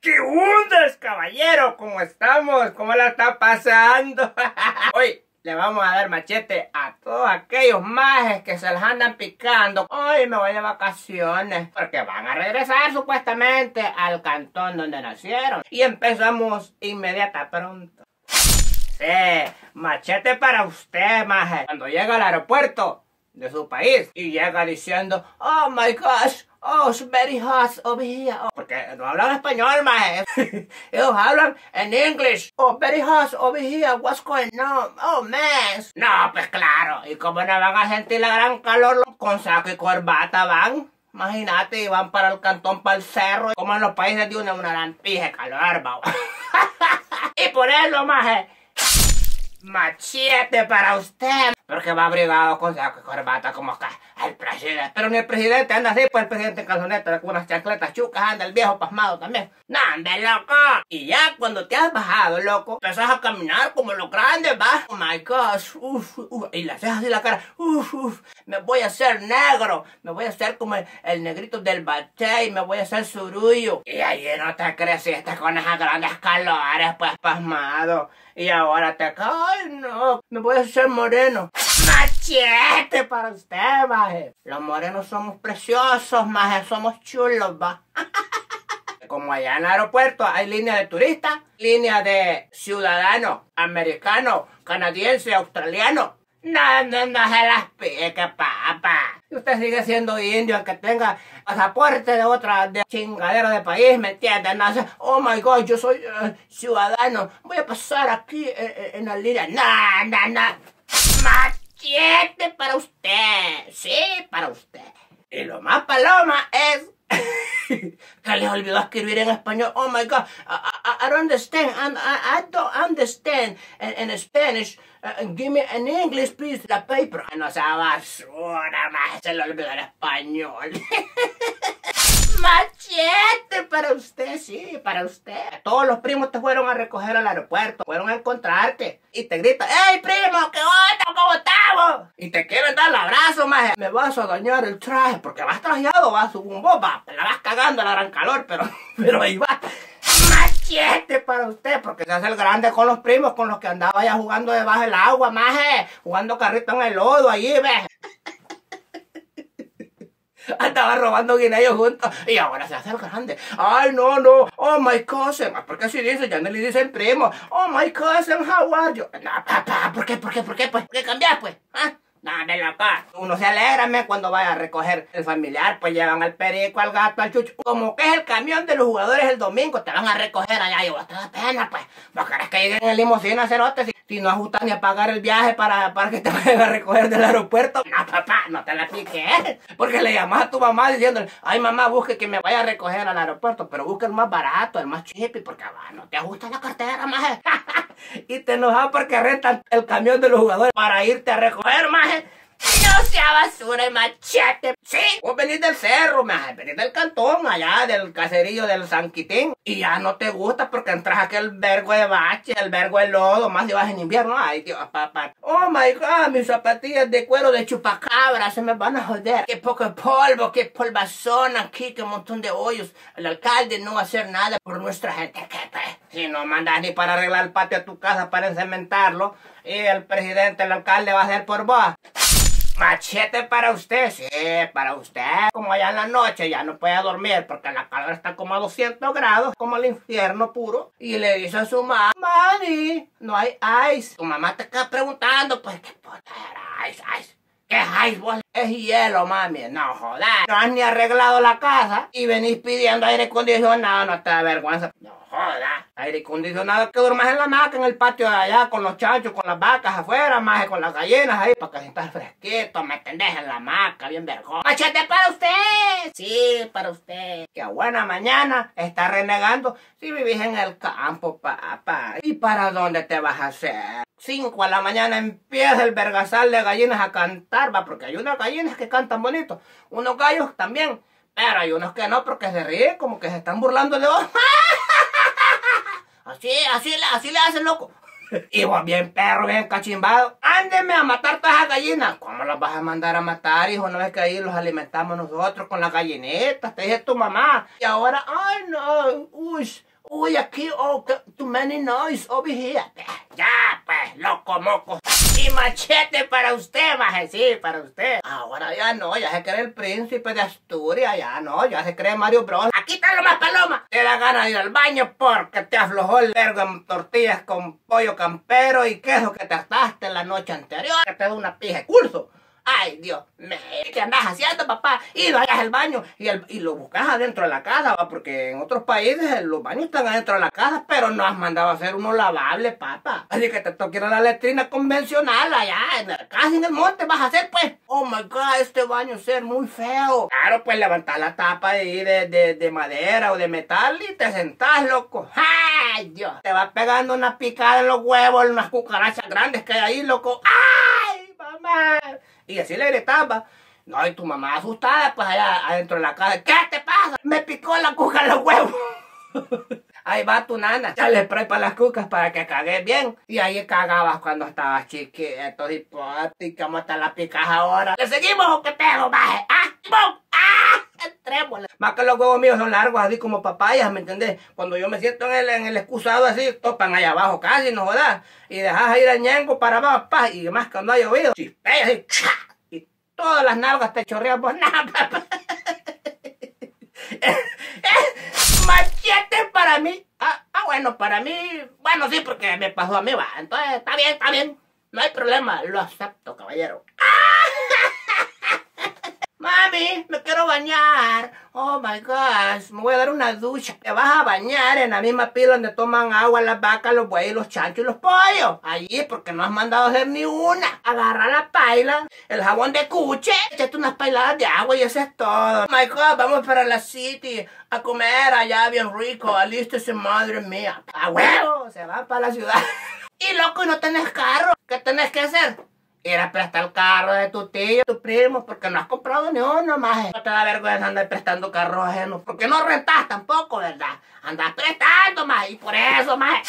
¿Qué hundes, caballero? ¿Cómo estamos? ¿Cómo la está pasando? Hoy le vamos a dar machete a todos aquellos majes que se les andan picando. Hoy me voy de vacaciones porque van a regresar supuestamente al cantón donde nacieron. Y empezamos inmediata pronto. Sí, machete para usted, maje. Cuando llega al aeropuerto de su país y llega diciendo, oh my gosh, Oh, it's very hot over here. Oh, porque no hablan español, maje. Ellos hablan en English. Oh, very hot over here. What's going on? Oh, man. No, pues claro. Y como no van a sentir la gran calor, con saco y corbata van. Imagínate, van para el cantón, para el cerro. Como en los países de una, una gran pije calor, va. y por eso, maje machete para usted. Porque va abrigado con saco y corbata como acá el presidente. Pero ni el presidente anda así, pues el presidente en calzoneta con unas chancletas chucas anda el viejo pasmado también. No, ande loco. Y ya cuando te has bajado, loco, empezás a caminar como lo grande, va. Oh my gosh, uf, uf. Y le haces así la cara, uf, uf. Me voy a hacer negro. Me voy a hacer como el, negrito del bate y me voy a hacer surullo. Y ahí no te creciste con esas grandes calores, pues pasmado. Y ahora te cae, no, me voy a hacer moreno. Machete para usted, maje. Los morenos somos preciosos, maje, somos chulos, va. Como allá en el aeropuerto hay línea de turistas, línea de ciudadano, americano, canadiense, australiano. No, no, no se las pique, papá. Usted sigue siendo indio, aunque tenga pasaporte de otra de chingadera de país, ¿me entiende? No, oh my God, yo soy eh, ciudadano. Voy a pasar aquí eh, eh, en la línea. No, no, no. Machete para usted. Sí, para usted. Y lo más paloma es que les olvidó escribir en español. Oh my God, I, don't understand. I, don't understand in, Spanish. Uh, give me in English, please, the paper. No sea basura, más se le olvidó el español. Machete para usted, sí, para usted. Todos los primos te fueron a recoger al aeropuerto, fueron a encontrarte y te gritan, ¡Ey, primo, qué onda, cómo Y te quieren dar el abrazo, maje. Me vas a dañar el traje porque vas trajeado, vas un boba, te la vas cagando la gran calor, pero, pero ahí va. Machete para usted, porque se hace el grande con los primos con los que andaba ya jugando debajo del agua, maje, jugando carrito en el lodo allí, ve. Andaba robando guineos juntos y ahora se hace el grande. Ay, no, no. Oh, my cousin. Ah, ¿Por qué así dice? Ya no le dicen primo. Oh, my cousin, how are you? No, papá, ¿por qué, por qué, por qué, pues? ¿Por qué pues? ¿Ah? Dame loca. Uno se alegra cuando vaya a recoger el familiar, pues llevan al perico, al gato, al chucho. Como que es el camión de los jugadores el domingo, te van a recoger allá y vos te da pena, pues. ¿Vos querés que lleguen en limusina, cerote? Si, si no ajustan ni a pagar el viaje para, para que te vayan a recoger del aeropuerto. No, papá, no te la piques. Porque le llamas a tu mamá diciéndole, ay mamá, busque que me vaya a recoger al aeropuerto, pero busque el más barato, el más chipi, porque ah, no te ajusta la cartera, más. y te enojas porque rentan el camión de los jugadores para irte a recoger, más. No sea basura y machete. Sí, vos venís del cerro, maje, venís del cantón, allá del caserillo del San Quitín. Y ya no te gusta porque entras aquel vergo de bache, el vergo de lodo, más si vas en invierno. Ay, Dios, papá. Oh my God, mis zapatillas de cuero de chupacabra se me van a joder. Qué poco polvo, qué polvazón aquí, qué montón de hoyos. El alcalde no va a hacer nada por nuestra gente. ¿Qué, Si no mandas ni para arreglar el patio de tu casa para encementarlo, y el presidente, el alcalde va a hacer por vos. Machete para usted, sí, para usted. Como allá en la noche ya no puede dormir porque la calor está como a 200 grados, como el infierno puro. Y le dice a su mamá, mami, no hay ice. Tu mamá te está preguntando, pues, ¿qué puta era ice, ice? ¿Qué ice, vos? Es hielo, mami. No jodas. No has ni arreglado la casa y venís pidiendo aire acondicionado, no te da vergüenza. No joda. Aire acondicionado que duermas en la maca en el patio de allá con los chanchos, con las vacas afuera, más con las gallinas ahí para que estés fresquito, me entendés en la maca, bien vergüenza. ¡Machete para usted! Sí, para usted. Qué buena mañana está renegando si vivís en el campo, papá. ¿Y para dónde te vas a hacer? 5 a la mañana empieza el vergasal de gallinas a cantar, va, porque hay unas gallinas que cantan bonito, unos gallos también, pero hay unos que no porque se ríen, como que se están burlando de vos. Así, así, así le hacen loco. Y vos bien perro, bien cachimbado. Mándeme a matar todas esas gallinas. ¿Cómo las vas a mandar a matar, hijo? No es que ahí los alimentamos nosotros con las gallinetas, te dije tu mamá. Y ahora, ay no, uy, uy, aquí, oh, too many noise over here. Ya, pues, loco moco. Y machete para usted, maje, sí, para usted. Ahora ya no, ya se cree el príncipe de Asturias, ya no, ya se cree Mario Bros. Aquí está lo más paloma. Te da ganas de ir al baño porque te aflojó el vergo en tortillas con pollo campero y queso que te hartaste la noche anterior. Que te da una pija de curso. Ay, Dios, ¿qué andas haciendo, papá? Y vayas al baño y, lo buscas adentro de la casa, porque en otros países los baños están adentro de la casa, pero no has mandado a hacer uno lavable, papá. Así que te toca la letrina convencional allá, en casi en el monte vas a hacer, pues. Oh my god, este baño ser muy feo. Claro, pues levantar la tapa ahí de madera o de metal y te sentás, loco. ¡Ay, Dios! Te va pegando una picada en los huevos, unas cucarachas grandes que hay ahí, loco. ¡Ay, mamá! Y así le gritaba. No, y tu mamá asustada, pues allá adentro de la casa. ¿Qué te pasa? Me picó la cuca en los huevos. Ahí va tu nana, ya le para las cucas para que cagues bien. Y ahí cagabas cuando estabas chiquito, y ¿y cómo está la picas ahora? ¿Le seguimos o qué tengo, maje? ¡Ah! ¡Bum! ¡Ah! Más que los huevos míos son largos, así como papayas, ¿me entendés? Cuando yo me siento en el, en el excusado así, topan allá abajo casi, no jodas. Y dejas ir el ñengo para abajo, pa, y más cuando ha llovido, chispeas y. Y todas las nalgas te chorrean por nada, papá. machete para mí. Ah, ah, bueno, para mí, bueno, sí, porque me pasó a mí, va. Entonces, está bien, está bien. No hay problema, lo acepto, caballero. Mami, me quiero bañar. Oh my gosh, me voy a dar una ducha. Te vas a bañar en la misma pila donde toman agua las vacas, los bueyes, los chanchos y los pollos. Allí, porque no has mandado a hacer ni una. Agarra la paila, el jabón de cuche, échate unas pailadas de agua y eso es todo. Oh my god, vamos para la city a comer allá bien rico. Alístese, madre mía. A huevo, se va para la ciudad. y loco, y no tenés carro. ¿Qué tenés que hacer? Ir a prestar el carro de tu tío, tu primo, porque no has comprado ni uno, más. No te da vergüenza andar prestando carros ajenos, porque no rentas tampoco, ¿verdad? Andas prestando, más, y por eso, más.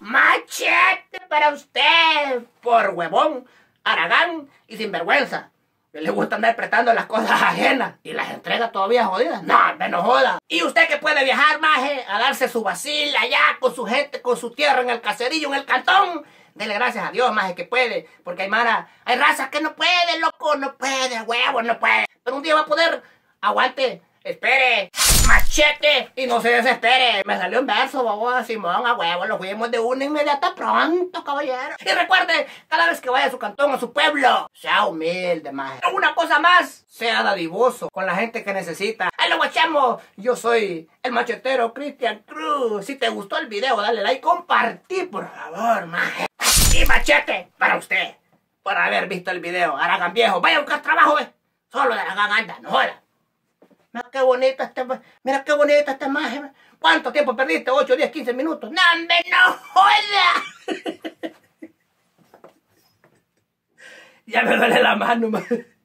Machete para usted, por huevón, aragán y sinvergüenza. Le gusta andar prestando las cosas ajenas y las entrega todavía jodidas. No, me no joda. Y usted que puede viajar, maje, a darse su vacila allá con su gente, con su tierra en el caserillo, en el cantón Dele gracias a Dios, más que puede. Porque hay mara, hay razas que no puede, loco, no puede, huevo, no puede. Pero un día va a poder. Aguante, espere, machete y no se desespere. Me salió un verso, bobo, Simón, a huevo, lo fuimos de una inmediata pronto, caballero. Y recuerde, cada vez que vaya a su cantón, a su pueblo, sea humilde, más. Una cosa más, sea dadivoso con la gente que necesita. Ahí lo guachamos. Yo soy el machetero Cristian Cruz. Si te gustó el video, dale like, compartí, por favor, maje. Y machete para usted, por haber visto el video. Aragán viejo, vaya a buscar trabajo, ¿eh? Solo de Aragán anda, no joda. Mira qué bonita esta, mira qué bonita esta imagen. ¿Cuánto tiempo perdiste? ¿8, 10, 15 minutos? ¡No, hombre, no joda! ya me duele la mano, man.